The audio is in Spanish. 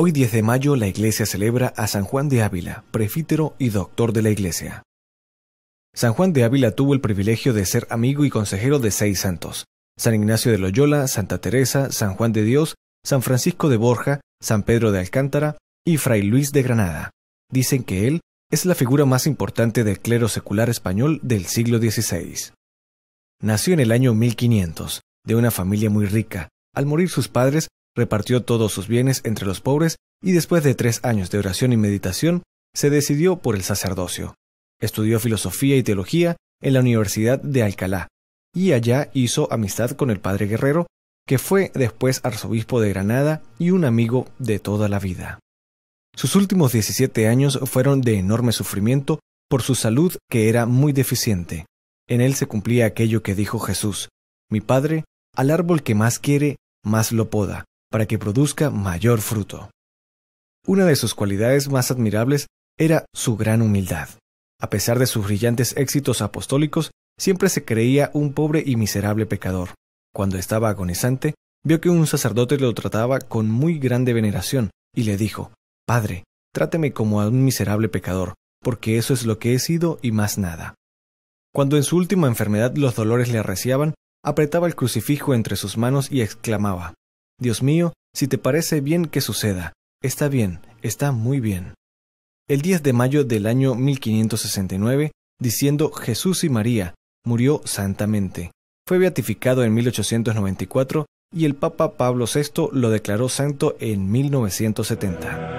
Hoy 10 de mayo la iglesia celebra a San Juan de Ávila, prefítero y doctor de la iglesia. San Juan de Ávila tuvo el privilegio de ser amigo y consejero de seis santos, San Ignacio de Loyola, Santa Teresa, San Juan de Dios, San Francisco de Borja, San Pedro de Alcántara y Fray Luis de Granada. Dicen que él es la figura más importante del clero secular español del siglo XVI. Nació en el año 1500, de una familia muy rica. Al morir sus padres, repartió todos sus bienes entre los pobres y después de tres años de oración y meditación, se decidió por el sacerdocio. Estudió filosofía y teología en la Universidad de Alcalá, y allá hizo amistad con el padre Guerrero, que fue después arzobispo de Granada y un amigo de toda la vida. Sus últimos 17 años fueron de enorme sufrimiento por su salud que era muy deficiente. En él se cumplía aquello que dijo Jesús, Mi Padre, al árbol que más quiere, más lo poda, para que produzca mayor fruto. Una de sus cualidades más admirables era su gran humildad. A pesar de sus brillantes éxitos apostólicos, siempre se creía un pobre y miserable pecador. Cuando estaba agonizante, vio que un sacerdote lo trataba con muy grande veneración y le dijo, Padre, tráteme como a un miserable pecador, porque eso es lo que he sido y más nada. Cuando en su última enfermedad los dolores le arreciaban, apretaba el crucifijo entre sus manos y exclamaba, Dios mío, si te parece bien que suceda, está bien, está muy bien el 10 de mayo del año 1569, diciendo Jesús y María, murió santamente. Fue beatificado en 1894 y el Papa Pablo VI lo declaró santo en 1970.